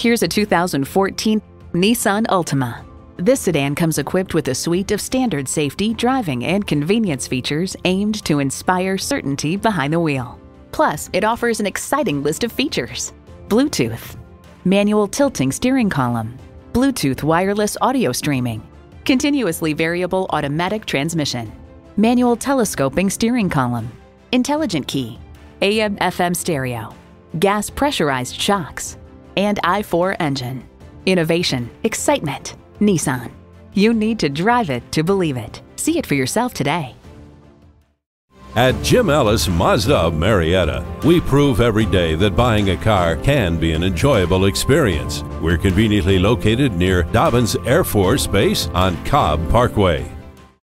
Here's a 2014 Nissan Altima. This sedan comes equipped with a suite of standard safety, driving, and convenience features aimed to inspire certainty behind the wheel. Plus, it offers an exciting list of features. Bluetooth, manual tilting steering column, Bluetooth wireless audio streaming, continuously variable automatic transmission, manual telescoping steering column, intelligent key, AM FM stereo, gas pressurized shocks, and i4 engine. Innovation, excitement, Nissan. You need to drive it to believe it. See it for yourself today. At Jim Ellis Mazda of Marietta, we prove every day that buying a car can be an enjoyable experience. We're conveniently located near Dobbins Air Force Base on Cobb Parkway.